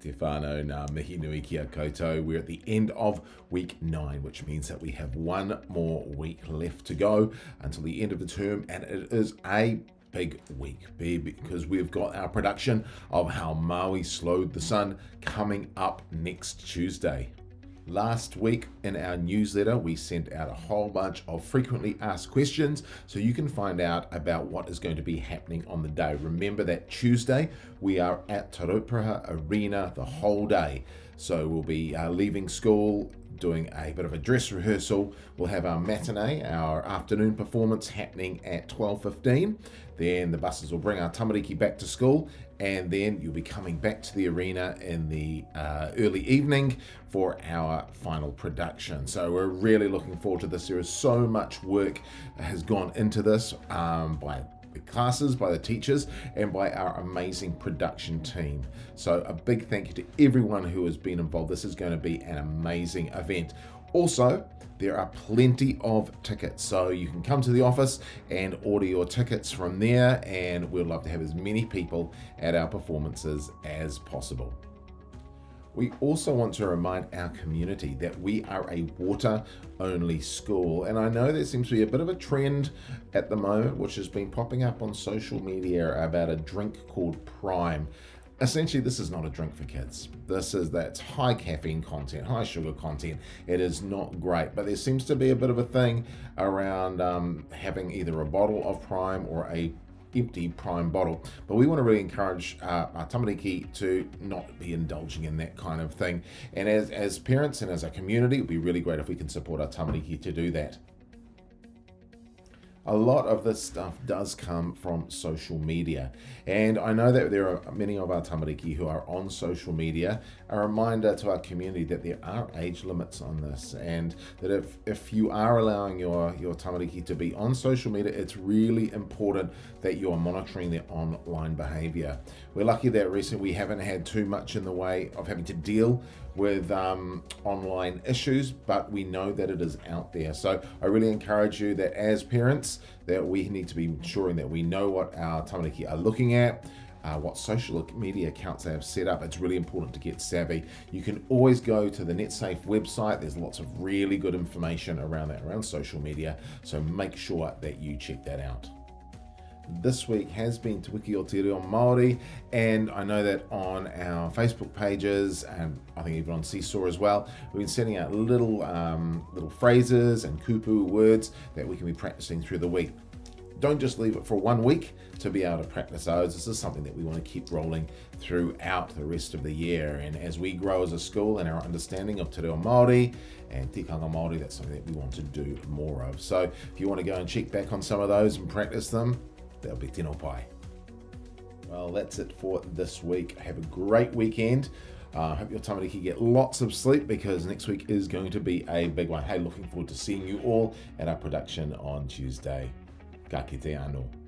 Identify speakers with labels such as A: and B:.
A: Te whānau nā mihi nui kia koutou. We're at the end of week nine, which means that we have one more week left to go until the end of the term, and it is a big week because we've got our production of how Maui slowed the sun coming up next Tuesday. Last week in our newsletter, we sent out a whole bunch of frequently asked questions so you can find out about what is going to be happening on the day. Remember that Tuesday we are at Te Rauparaha Arena the whole day. So we'll be uh, leaving school doing a bit of a dress rehearsal. We'll have our matinee, our afternoon performance happening at 12.15. Then the buses will bring our tamariki back to school and then you'll be coming back to the arena in the uh, early evening for our final production. So we're really looking forward to this. There is so much work has gone into this um, by the classes, by the teachers, and by our amazing production team. So, a big thank you to everyone who has been involved. This is going to be an amazing event. Also, there are plenty of tickets, so you can come to the office and order your tickets from there, and we'd love to have as many people at our performances as possible. We also want to remind our community that we are a water only school. And I know there seems to be a bit of a trend at the moment, which has been popping up on social media about a drink called Prime. Essentially, this is not a drink for kids. This is that's high caffeine content, high sugar content. It is not great, but there seems to be a bit of a thing around um, having either a bottle of Prime or a empty prime bottle. But we want to really encourage uh, our tamariki to not be indulging in that kind of thing. And as, as parents and as a community, it would be really great if we can support our tamariki to do that a lot of this stuff does come from social media. And I know that there are many of our tamariki who are on social media. A reminder to our community that there are age limits on this, and that if, if you are allowing your, your tamariki to be on social media, it's really important that you are monitoring their online behavior. We're lucky that recently we haven't had too much in the way of having to deal with um, online issues, but we know that it is out there. So I really encourage you that as parents, that we need to be ensuring that we know what our tamariki are looking at. Uh, what social media accounts they have set up. It's really important to get savvy. You can always go to the NetSafe website. There's lots of really good information around that, around social media. So make sure that you check that out this week has been Te Wiki o Te Reo Māori, and I know that on our Facebook pages and I think even on Seesaw as well, we've been sending out little um, little phrases and kupu words that we can be practicing through the week. Don't just leave it for one week to be able to practice those. This is something that we want to keep rolling throughout the rest of the year. And as we grow as a school and our understanding of Te Reo Māori and Tikanga Māori, that's something that we want to do more of. So if you want to go and check back on some of those and practice them, They'll be Tino Pai. Well, that's it for this week. Have a great weekend. I uh, hope your tamariki get lots of sleep because next week is going to be a big one. Hey, looking forward to seeing you all at our production on Tuesday. Ka kite anō.